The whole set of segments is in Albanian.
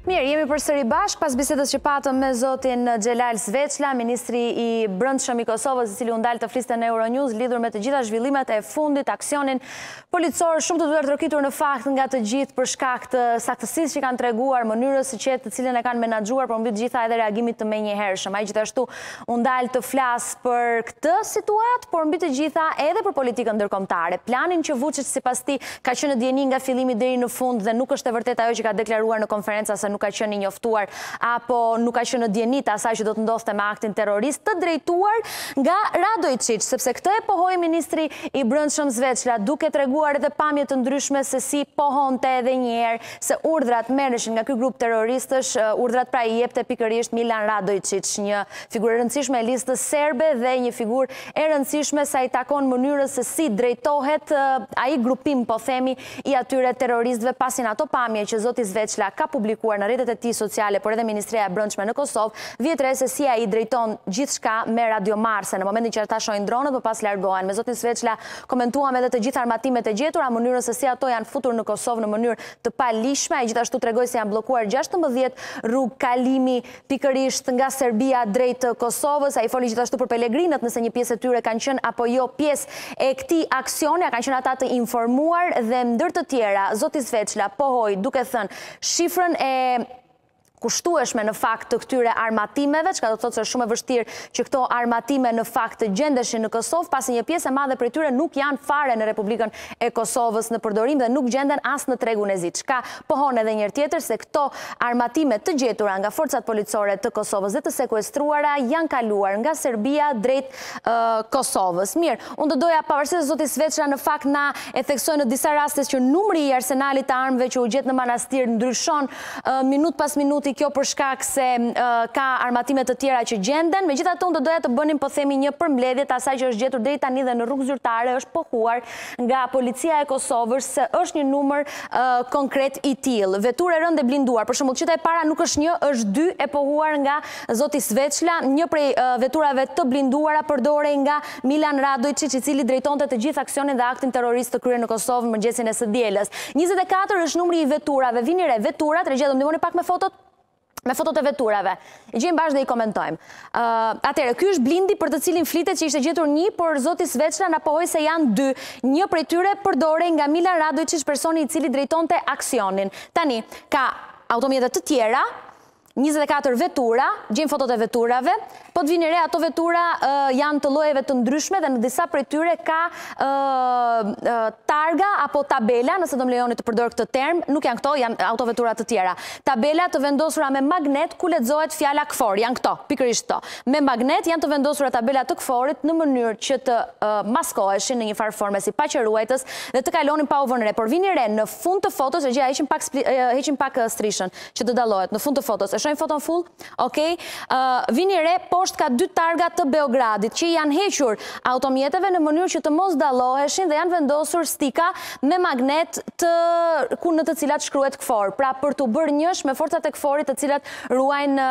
Mirë, jemi përsëri bashkë pas bisedës që patëm me zotin Xhelal Sveçla, ministri i Brendshëm i Kosovës, i cili u ndal të fliste në Euronews lidhur me të gjitha zhvillimet e fundit, aksionin policor shumë të duartrokitur në fakt nga të gjithë për shkak të saktësisë që kanë treguar, mënyrës së qetë të cilën e kanë menaxhuar, por mbi të gjitha edhe reagimit të menjëhershëm. Ai gjithashtu U ndal të flasë për këtë situatë, por mbi të gjitha edhe për politikën ndërkombëtare. Planin që Vuçiç sipas tij ka qenë në dijeni nga fillimi deri në fund dhe nuk është e vërtetë ajo që ka deklaruar në konferenca se nuk ka qenë i njoftuar apo nuk ka qenë në dijeni të asaj që do të ndodhte me aktin terrorist të drejtuar nga Radojçiç, sepse këtë e pohoi ministri i Brendshëm Sveçla, duke treguar edhe pamje të ndryshme se si pohonte edhe një herë se urdhrat merreshin nga ky grup terroristësh, urdhrat pra i jepte pikërisht Milan Radojçiç, një figurë e rëndësishme e listës serbe dhe një figurë e rëndësishme sa i takon mënyrës se si drejtohet ai grupim po themi i atyre terroristëve pasi në ato pamje që zoti Sveçla ka publikuar në rrjetet e tij sociale por edhe Ministria e Brendshme në Kosovë vihet re se si ai drejton gjithçka me radiomarrëse në momentin që ata shohin dronët më pas largohen me zotin Sveçla Komentuam edhe të gjithë armatimet e gjetura, mënyrën se si ato janë futur në Kosovë në mënyrë të paligjshme. Ai gjithashtu tregoi se janë bllokuar gjashtëmbëdhjetë rrugë kalimi pikërisht nga Serbia drejt Kosovës. Ai foli gjithashtu për pelegrinët, nëse një pjesë e tyre kanë qenë apo jo pjesë e këtij aksioni, a kanë qenë ata të informuar dhe ndër të tjera, zoti Sveçla pohoi duke thënë shifrën e kushtueshme në fakt të këtyre armatimeve, çka do të thotë se është shumë e vështirë që këto armatime në fakt të gjendeshin në Kosovë, pasi një pjesë e madhe prej tyre nuk janë fare në Republikën e Kosovës në përdorim dhe nuk gjenden as në tregun e zi. Çka pohon edhe një herë tjetër se këto armatime të gjetura nga forcat policore të Kosovës dhe të sekuestruara janë kaluar nga Serbia drejt Kosovës. Mirë, unë do doja pavarësisht se zoti Sveçla në fakt na e theksoi në disa raste që numri i arsenalit të armëve që u gjet në Manastir ndryshon minutë pas minuti kjo për shkak se ka armatime të tjera që gjenden. Megjithatë unë do doja të bënim po themi një përmbledhje të asaj që është gjetur deri tani dhe në rrugë zyrtare është pohuar nga policia e Kosovës se është një numër konkret i tillë. Veturë e rëndë e blinduar, për shembull që te e para nuk është një, është dy e pohuar nga zoti Sveçla, një prej veturave të blinduara përdorej nga Milan Radojçiç, i cili drejtonte të gjithë aksionin dhe aktin terrorist të kryer në Kosovë në mëngjesin e së dielës. Njëzet e katër është numri i veturave. Vini re, veturat, regjia do më ndihmoni pak me fotot? me fotot e veturave. I gjejmë bashkë dhe i komentojmë. Atëherë, ky është blindi për të cilin flitet që ishte gjetur një, por zoti Sveçla na pohoi se janë dy. Një prej tyre përdorej nga Milan Radojçiç, personi i cili drejtonte aksionin. Tani, ka automjete të tjera, njëzet e katër vetura, gjejmë fotot e veturave, po të vini re ato vetura janë të llojeve të ndryshme dhe në disa prej tyre ka targa apo tabela, nëse do më lejoni të përdor këtë term, nuk janë këto, janë autovetura të tjera. Tabela të vendosura me magnet ku lexohet fjala KFOR, janë këto, pikërisht këto. Me magnet janë të vendosura tabela të KFOR-it në mënyrë që të maskoheshin në një farë forme si paqeruajtës dhe të kalonin pa u vënre. Por vini re në fund të fotos, regjia, heqim pak strishën, që të dallohet në fund të fotos. E shohim foton full? Okej. Vini re, poshtë ka dy targa të Beogradit, që i janë hequr automjeteve në mënyrë që të mos dalloheshin dhe janë vendosur stikra me magnet ku në të cilat shkruhet KFOR. Pra për t'u bërë njësh me forcat e KFOR-it të cilat ruajnë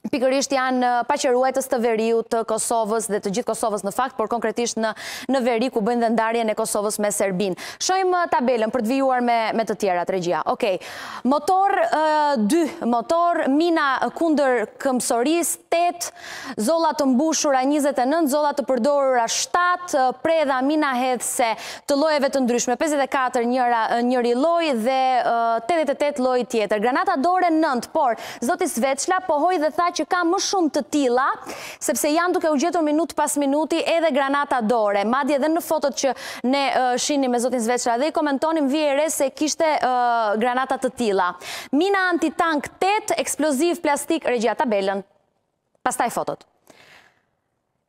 pikërisht janë paqeruajtës të veriut të Kosovës dhe të gjithë Kosovës në fakt, por konkretisht në veri ku bëjnë dhe ndarjen e Kosovës me Serbinë. Shohim tabelën për të vijuar me të tjera, regjia. Okej, motor 2, motor, mina kundër këmbësorisë 8, zolla të mbushura 29, zolla të përdorura 7, predha minahedhëse të llojeve të ndryshme, 54 njëri lloj dhe 88 lloj tjetër. Granata dore 9, por Zoti Sveçla pohoi dhe tha që ka më shumë të tilla, sepse janë duke u gjetur minutë pas minuti edhe granata dore. Madje edhe në fotot që ne shihnim me zotin Sveçla dhe i komentonim vihej re se kishte granata të tilla. Mina antitank 8, eksploziv plastik, regjia tabelën. Pastaj fotot.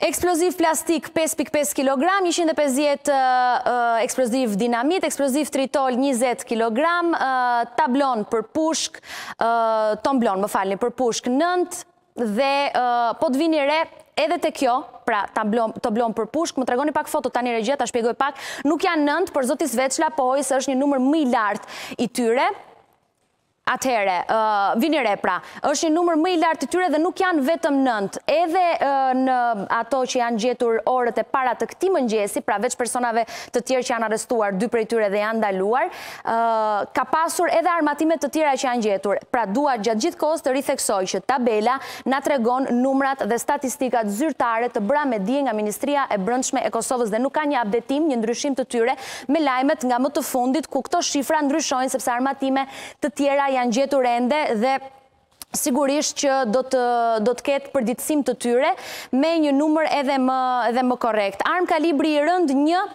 Eksploziv plastik pesë pikë pesë kilogram, njëqind e pesëdhjetë eksploziv dinamit, eksploziv tritol njëzet kilogram, tablon për pushkë, tomblon, më falni, për pushkë nëntë, dhe po të vini re, edhe te kjo, pra tomblon për pushkë, më tregoni pak foton tani regjia, ta shpjegoj pak, nuk janë nëntë, por zoti Sveçla pohoi se është një numër më i lartë i tyre, Atëherë, vini re pra, është një numër më i lartë i tyre dhe nuk janë vetëm nëntë. Edhe në ato që janë gjetur orët e para të këtij mëngjesi, pra veç personave të tjerë që janë arrestuar, dy prej tyre dhe janë ndaluar, ka pasur edhe armatime të tjera që janë gjetur. Pra dua gjatë gjithë kohës të ritheksoj që tabela na tregon numrat dhe statistikat zyrtare të bëra me dije nga Ministria e Brendshme e Kosovës dhe nuk ka një apdejtim, një ndryshim të tyre, me lajmet nga më të fundit ku këto shifra ndryshojnë sepse armatime të tjera janë gjetur ende dhe sigurisht që do të do të ketë përditësim të tyre me një numër edhe më edhe më korrekt. Armë kalibri i rëndë 1,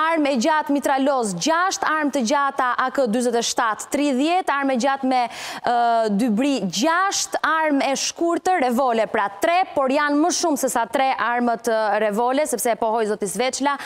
armë e gjatë mitraloz 6, armë të gjata AK47 30, armë e gjatë me uh, dylbi 6, armë e shkurtër revole pra 3, por janë më shumë se sa 3 armët revole sepse e pohoi zoti Sveçla,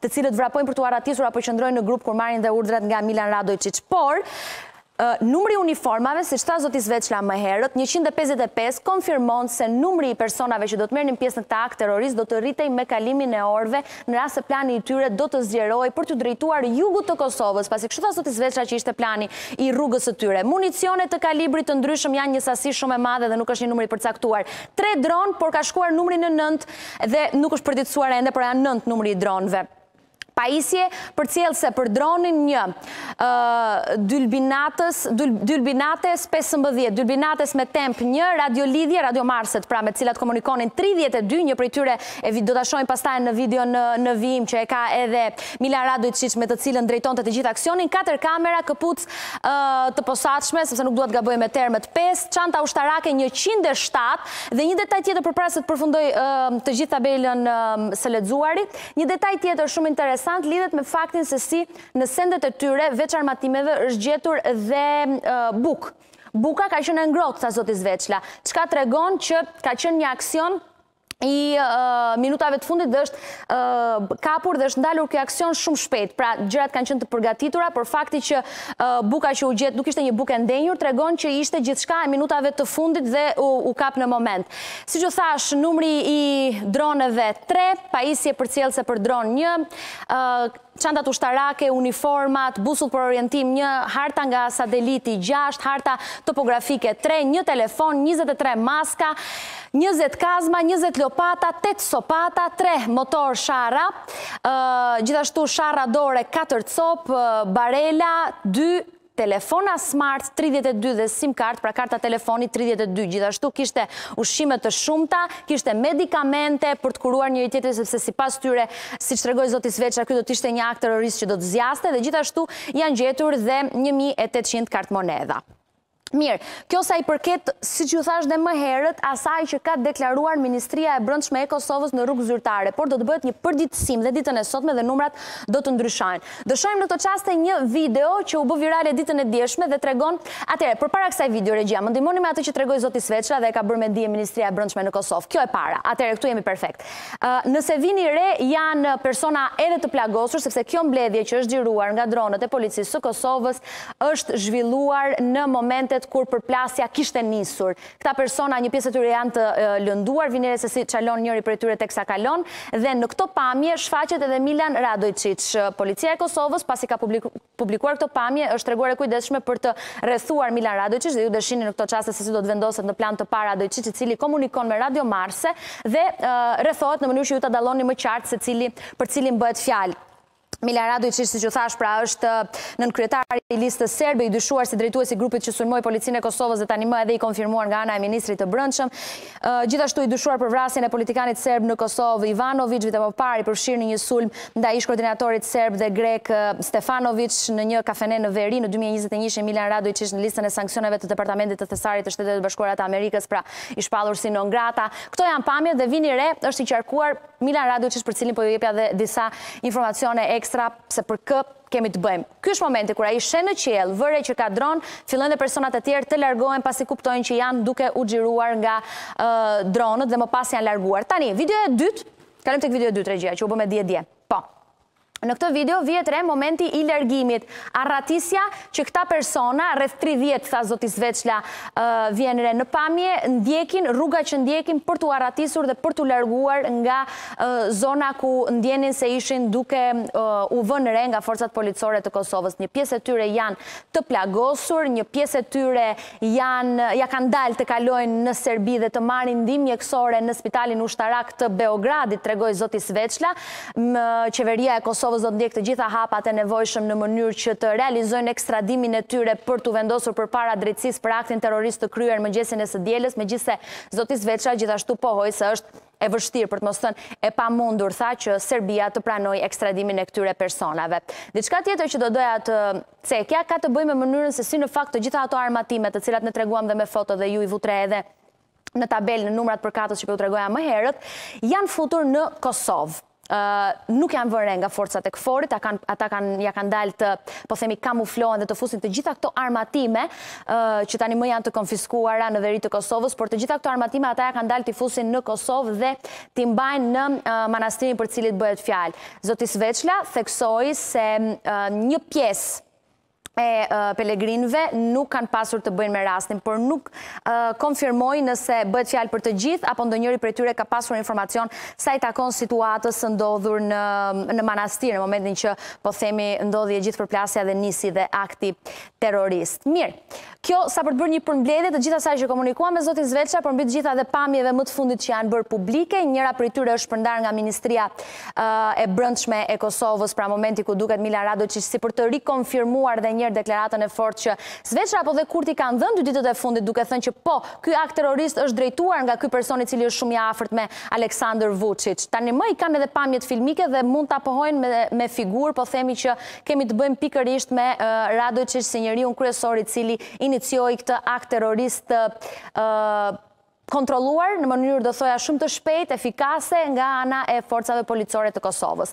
të cilët vrapojnë për t'u arratisur apo qëndrojnë në grup kur marrin dhe urdhrat nga Milan Radojçiç. Por, numri i uniformave, siç tha zoti Sveçla më herët, 155, konfirmon se numri i personave që do të mernin pjesë në këtë akt terrorist do të rritej me kalimin e orëve në rast se plani i tyre do të zgjerohej për t'iu drejtuar jugut të Kosovës, pasi kështu tha zoti Sveçla që ishte plani i rrugës së tyre. Municione të kalibrit të ndryshëm janë një sasi shumë e madhe dhe nuk është një numër i përcaktuar. Tre dronë, por ka shkuar numri në nëntë, Dhe nuk është përditësuar ende, por janë nëntë numri i dronëve. Pajisje përcjellëse për dronin një, dylbi natës, dylbi natës 15, dylbi natës me temp një radiolidhje, radiomarset, pra me të cilat komunikonin 32, një prej tyre e do ta shohim pastaj në video në, në vijim që e ka edhe Milan Radojçiç me të cilën drejtonte të gjithë aksionin, 4 kamera këpucë të posaçme, sepse nuk dua të gaboj me termet 5, çanta ushtarake 107, dhe një detaj tjetër përpara se të përfundoj të gjithë tabelën së lexuari, një detaj tjetër shumë interesant lidhet me faktin se si në sendet e tyre veç armatimeve është gjetur dhe bukë. Buka ka qenë e ngrohtë, tha zoti Sveçla, çka tregon që ka qenë një aksion i minutave të fundit dhe është kapur dhe është ndalur ky aksion shumë shpejt. Pra, gjërat kanë qenë të përgatitura, por fakti që buka që u gjet nuk ishte një bukë e ndenjur, tregon që ishte gjithçka e minutave të fundit dhe u kap në moment. Siç ju thashë, numri i dronëve 3, pajisje përcjellëse për dron 1, çantat ushtarake, uniformat, busull për orientim, një harta nga sateliti, gjashtë harta topografike, tre, një telefon, njëzet e tre maska, njëzet kazma, njëzet lopata, tetë sopata, tre motosharra, gjithashtu sharra dore katër copë, barela, dy telefona smart tridhjetë e dy dhe sim kartë, pra karta telefoni tridhjetë e dy. Gjithashtu kishte ushqime të shumta, kishte medikamente për të kuruar njëri tjetrin sepse sipas tyre, siç tregoi zoti Sveçla, ky do të ishte një akt terrorist që do të zgjaste dhe gjithashtu janë gjetur dhe një mijë e tetëqind kartëmonedha. Mirë, kjo sa i përket, siç ju thashë dhe më herët, asaj që ka deklaruar Ministria e Brendshme e Kosovës në rrugë zyrtare, por do të bëhet një përditësim dhe ditën e sotme dhe numrat do të ndryshojnë. Do shohim në këto çaste një video që u bë virale ditën e djeshme dhe tregon, atëherë, përpara kësaj video regjia, më ndihmoni me atë që tregoi zoti Sveçla dhe e ka bërë me dije Ministria e Brendshme në Kosovë. Kjo e para. Atëherë këtu jemi perfekt. Nëse vini re janë persona edhe të plagosur sepse kjo mbledhje që është xhiruar nga dronët e Policisë së Kosovës është zhvilluar në momentet kur përplasja kishte nisur. Këta persona, një pjesë e tyre janë të lënduar, vini re se si çalon njëri prej tyre teksa kalon, dhe në këto pamje shfaqet edhe Milan Radojçiç. Policia e Kosovës, pasi ka publikuar këto pamje, është treguar e kujdesshme për të rrethuar Milan Radojçiç dhe ju do shihni në këto çaste se si do të vendoset në plan të parë Radojçiç, i cili komunikon me radiomarrëse dhe rrethohet në mënyrë që ju ta dalloni më qartë se cili për cilin bëhet fjalë. Milan Radojçiç, siç u thashë, pra është uh, nënkryetari i listës serbe, i dyshuar si drejtues i grupit që sulmoi policinë e Kosovës dhe tanimë edhe i konfirmuar nga ana e ministrit të brendshëm. Uh, gjithashtu i dyshuar për vrasjen e politikanit serb në Kosovë, Ivanoviç, vite më parë i përfshirë në një sulm ndaj ish-koordinatorit serb dhe grek uh, Stefanoviç në një kafene në veri në 2021 Milan Radojçiç në listën e sanksioneve të departamentit të thesarit të Shteteve të Bashkuara të Amerikës, pra i shpallur si non grata. Këto janë pamjet dhe vini re është i qarkuar Milan Radojçiç për cilin po ju jepja dhe disa informacione ekstra se për kë kemi të bëjmë. Ky është momenti kur ai sheh në qiell, vë re që ka dron, fillojnë dhe personat e tjerë të largohen pasi kuptojnë që janë duke u xhiruar nga dronët dhe më pas janë larguar. Tani, video e dytë, kalojmë tek video e dytë regjia që u bë me dje dje. Po. Në këtë video vihet re momenti i largimit, arratisja që këta persona, rreth tridhjetë tha zoti Sveçla, vihen re në pamje, ndjekin, rruga që ndjekin për t'u arratisur dhe për t'u larguar nga zona ku ndjenin se ishin duke u vënë re nga forcat policore të Kosovës. Një pjesë e tyre janë të plagosur, një pjesë e tyre janë ia kanë dalë të kalojnë në Serbi dhe të marrin ndihmë mjekësore në Spitalin Ushtarak të Beogradit, tregoi zoti Sveçla. Qeveria e Kosovës do të ndjekë të gjitha hapat e nevojshëm në mënyrë që të realizojnë ekstradimin e tyre për t'u vendosur përpara drejtësisë për aktin terrorist të kryer mëngjesin e së dielës, megjithëse zoti Sveçla gjithashtu pohoi se është e vështirë, për të mos thënë e pamundur, tha që Serbia të pranojë ekstradimin e këtyre personave. Diçka tjetër që do doja të cekja ka të bëjë me mënyrën se si në fakt të gjitha ato armatime, të cilat ne treguam dhe me foto dhe ju i vutë re edhe në tabelë në numrat përkatës që po tregoja më herët, janë futur në Kosovë. nuk janë vënë re nga forcat e KFOR-it, ata kanë, ia kanë dalë të, po themi, kamuflohen dhe të fusin të gjitha këto armatime, që tanimë janë të konfiskuara në veri të Kosovës, por të gjitha këto armatime ata ia kanë dalë t'i fusin në Kosovë dhe t'i mbajnë në manastirin për të cilin bëhet fjalë. Zoti Sveçla theksoi se një pjesë e pelegrinëve nuk kanë pasur të bëjnë me rastin, por nuk konfirmoi nëse bëhet fjalë për të gjithë, apo ndonjëri prej tyre ka pasur informacion sa i takon situatës së ndodhur në manastir, në momentin që po themi ndodhi e gjithë përplasja dhe nisi dhe akti terrorist. Mirë. Kjo sa për të bërë një përmbledhje të gjithë asaj që komunikuam me zotin Sveçla, por mbi të gjitha dhe pamjeve më të fundit që janë bërë publike, njëra prej tyre është shpërndarë nga Ministria e Brendshme e Kosovës, pra momenti ku duket Milan Radoiçiç si për të rikonfirmuar dhe njëherë deklaratën e fortë që Sveçla apo dhe Kurti kanë dhënë dy ditët e fundit duke thënë që po, ky akt terrorist është drejtuar nga ky person i cili është shumë i afërt me Aleksandër Vuçiç. Tani më i kanë edhe pamjet filmike dhe mund ta pohojnë me figurë, po themi që Kemi të bëjmë pikërisht me Radoiçiç si njeriun kryesor i cili inicioi këtë akt terrorist të kontrolluar në mënyrë do thoja shumë të shpejtë, efikase nga ana e forcave policore të Kosovës.